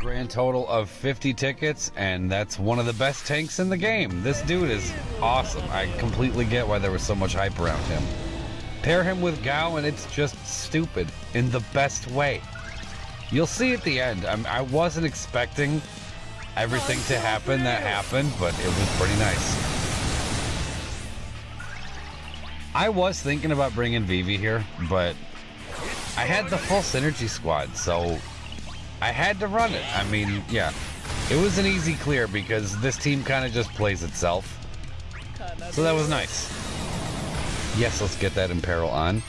grand total of 50 tickets, and that's one of the best tanks in the game. This dude is awesome. I completely get why there was so much hype around him. Pair him with Gau, and it's just stupid in the best way. You'll see at the end. I'm, I wasn't expecting everything to happen that happened, but it was pretty nice. I was thinking about bringing Vivi here, but I had the full synergy squad, so I had to run it. I mean, yeah, it was an easy clear because this team kind of just plays itself. So that was nice. Yes, let's get that Imperil on.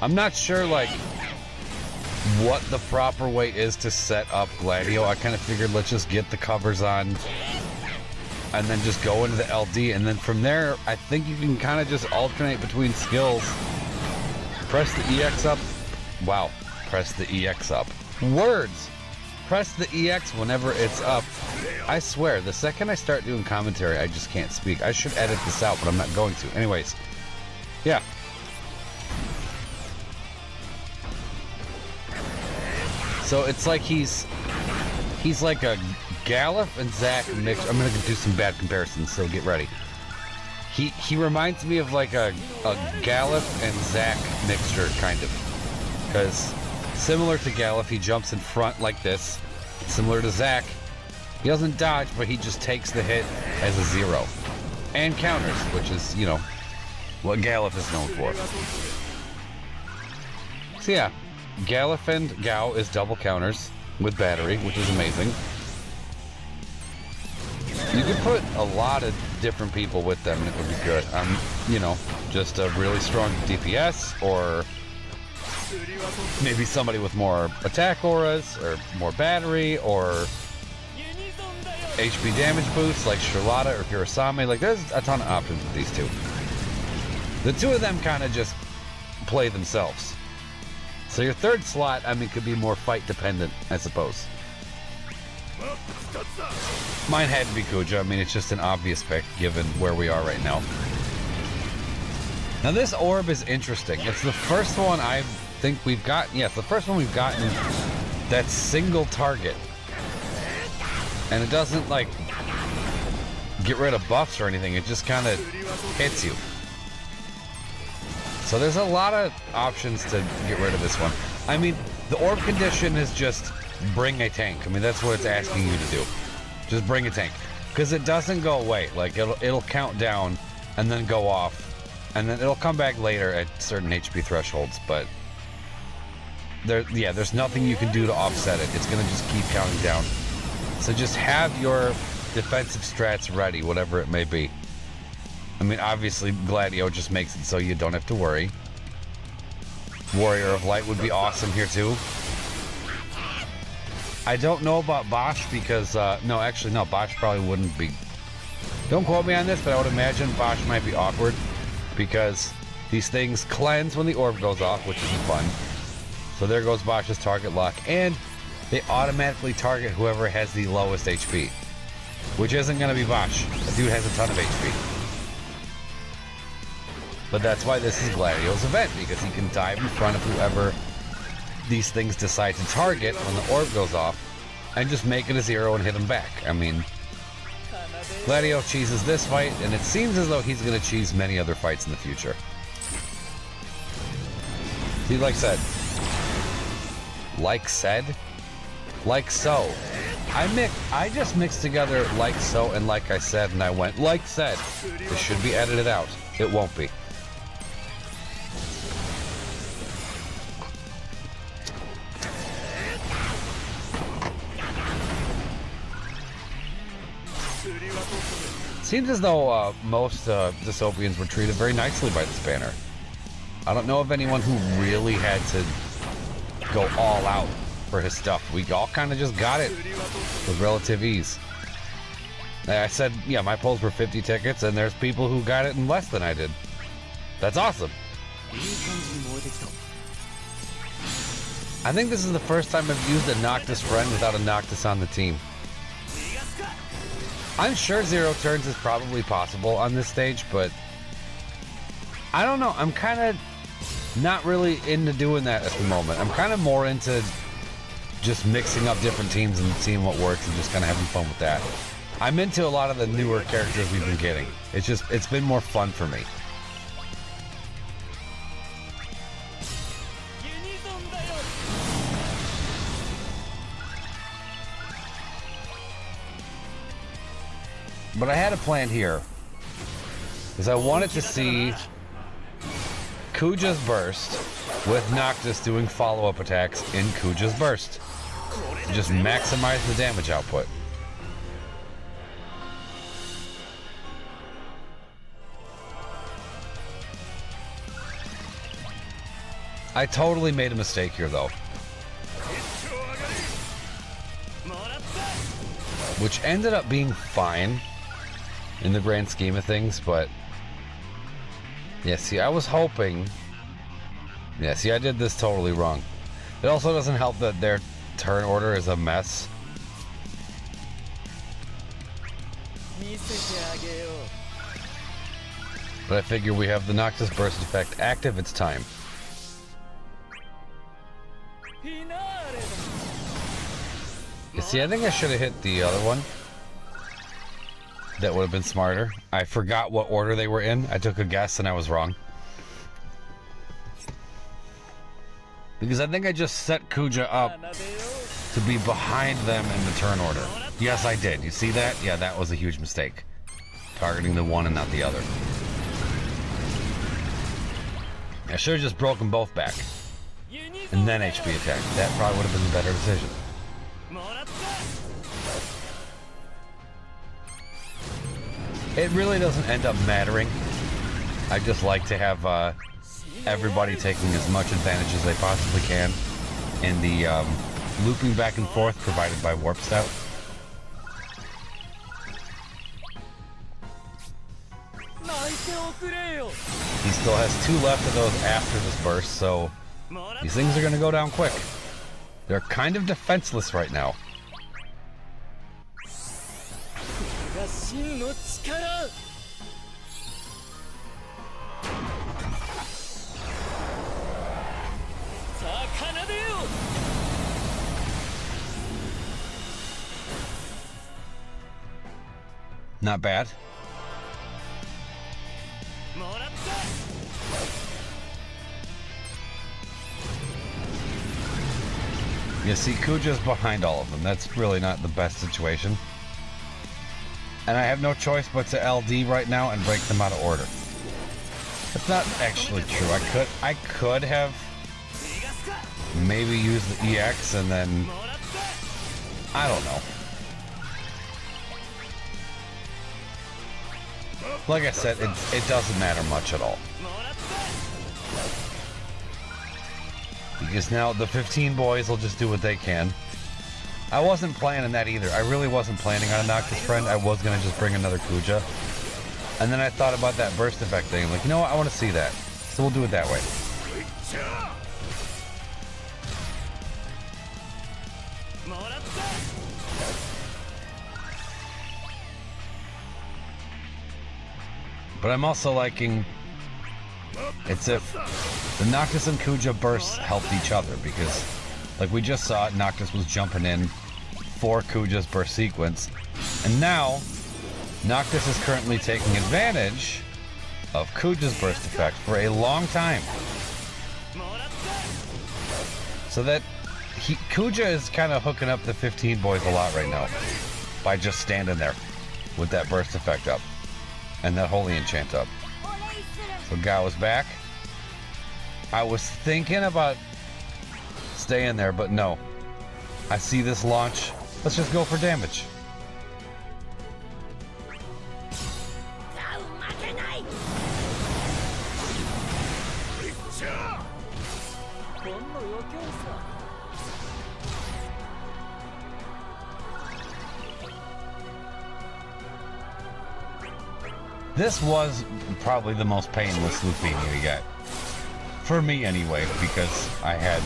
I'm not sure, like, what the proper way is to set up Gladio. I kind of figured let's just get the covers on and then just go into the LD. And then from there, I think you can kind of just alternate between skills. Press the EX up. Wow. Press the EX up. Words! Press the EX whenever it's up. I swear, the second I start doing commentary, I just can't speak. I should edit this out, but I'm not going to. Anyways, yeah. So it's like he's he's like a Galuf and Zack mixed. I'm gonna do some bad comparisons, so get ready. He he reminds me of like a a Galuf and Zack mixture, kind of, because similar to Galuf, he jumps in front like this. Similar to Zack, he doesn't dodge, but he just takes the hit as a zero, and counters, which is you know what Galuf is known for. So yeah, Galuf and Gau is double counters with battery, which is amazing. You could put a lot of different people with them and it would be good. I'm, um, you know, just a really strong DPS or maybe somebody with more attack auras or more battery or HP damage boosts like Charlotta or Kurasame. Like there's a ton of options with these two. The two of them kind of just play themselves. So your third slot, I mean, could be more fight dependent, I suppose. Mine had to be Kuja. I mean, it's just an obvious pick given where we are right now. Now, this orb is interesting. It's the first one I think we've gotten. Yes, the first one we've gotten that single target. And it doesn't, like, get rid of buffs or anything. It just kind of hits you. So there's a lot of options to get rid of this one. I mean, the orb condition is just bring a tank. I mean, that's what it's asking you to do. Just bring a tank. Because it doesn't go away. Like, it'll, it'll count down and then go off. And then it'll come back later at certain HP thresholds, but... There, yeah, there's nothing you can do to offset it. It's going to just keep counting down. So just have your defensive strats ready, whatever it may be. I mean, obviously, Gladio just makes it so you don't have to worry. Warrior of Light would be awesome here, too. I don't know about Basch because, uh, no, actually, no, Basch probably wouldn't be. Don't quote me on this, but I would imagine Basch might be awkward because these things cleanse when the orb goes off, which is fun. So there goes Basch's target lock, and they automatically target whoever has the lowest HP, which isn't going to be Basch. The dude has a ton of HP. But that's why this is Gladio's event, because he can dive in front of whoever these things decide to target when the orb goes off and just make it a zero and hit him back. I mean, Gladio cheeses this fight, and it seems as though he's going to cheese many other fights in the future. See, like said, like said, like so. I mix, I just mixed together like so and like I said, and I went like said. This should be edited out. It won't be. Seems as though uh, most uh, Dissopians were treated very nicely by this banner. I don't know of anyone who really had to go all out for his stuff. We all kind of just got it with relative ease. I said, yeah, my polls were 50 tickets, and there's people who got it in less than I did. That's awesome. I think this is the first time I've used a Noctis friend without a Noctis on the team. I'm sure zero turns is probably possible on this stage, but I don't know. I'm kind of not really into doing that at the moment. I'm kind of more into just mixing up different teams and seeing what works and just kind of having fun with that. I'm into a lot of the newer characters we've been getting. It's just, it's been more fun for me. But I had a plan here. Because I wanted to see Kuja's Burst with Noctis doing follow-up attacks in Kuja's Burst. Just maximize the damage output. I totally made a mistake here though. Which ended up being fine in the grand scheme of things, but yeah, see, I was hoping. Yeah, see, I did this totally wrong. It also doesn't help that their turn order is a mess. But I figure we have the Noctis Burst effect active, it's time. You see, I think I should have hit the other one. That would have been smarter. I forgot what order they were in. I took a guess and I was wrong. Because I think I just set Kuja up to be behind them in the turn order. Yes, I did. You see that? Yeah, that was a huge mistake. Targeting the one and not the other. I should have just broken both back. And then HP attack. That probably would have been the better decision. It really doesn't end up mattering. I just like to have uh, everybody taking as much advantage as they possibly can in the um, looping back and forth provided by Warp Stout. He still has two left of those after this burst, so these things are going to go down quick. They're kind of defenseless right now. Not bad. You see, Kuja's behind all of them. That's really not the best situation. And I have no choice but to LD right now and break them out of order. That's not actually true. I could I could have maybe used the EX and then I don't know. Like I said, it, it doesn't matter much at all. Because now the 15 boys will just do what they can. I wasn't planning that either. I really wasn't planning on a Noctis friend. I was going to just bring another Kuja. And then I thought about that burst effect thing. I'm like, you know what? I want to see that. So we'll do it that way. But I'm also liking it's if the Noctis and Kuja bursts helped each other because like we just saw Noctis was jumping in for Kuja's burst sequence. And now Noctis is currently taking advantage of Kuja's burst effect for a long time. So that he, Kuja is kind of hooking up the 15 boys a lot right now by just standing there with that burst effect up and that holy enchant up. So Gau's back. I was thinking about staying there, but no. I see this launch. Let's just go for damage. This was probably the most painless looping we got. For me anyway, because I had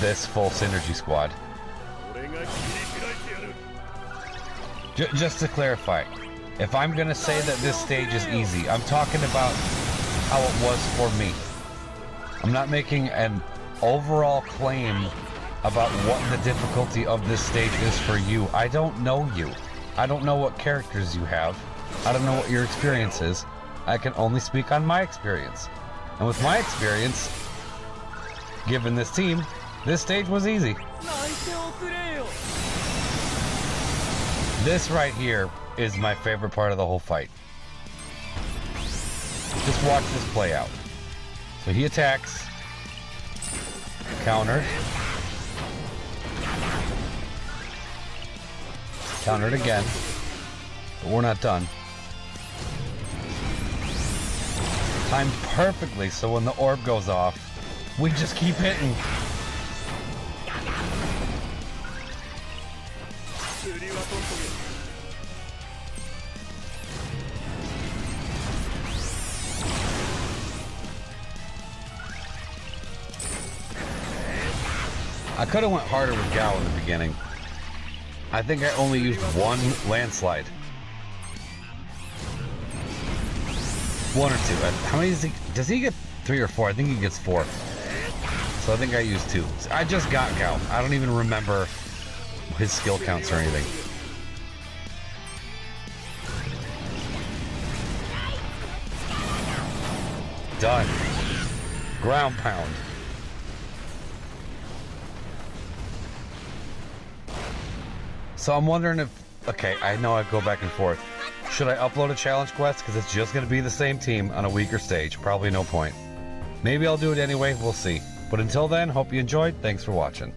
this full synergy squad. Just to clarify, if I'm gonna say that this stage is easy, I'm talking about how it was for me. I'm not making an overall claim about what the difficulty of this stage is for you. I don't know you. I don't know what characters you have. I don't know what your experience is. I can only speak on my experience. And with my experience, given this team, this stage was easy. This right here is my favorite part of the whole fight. Just watch this play out. So he attacks, counter, countered again, but we're not done. Timed perfectly so when the orb goes off, we just keep hitting. I could have went harder with Gau in the beginning. I think I only used one landslide. One or two. Uh, how many does he... Does he get three or four? I think he gets four. So I think I used two. I just got Gau. I don't even remember his skill counts or anything. Done. Ground pound. So I'm wondering if, okay, I know I go back and forth. Should I upload a challenge quest? Because it's just going to be the same team on a weaker stage. Probably no point. Maybe I'll do it anyway. We'll see. But until then, hope you enjoyed. Thanks for watching.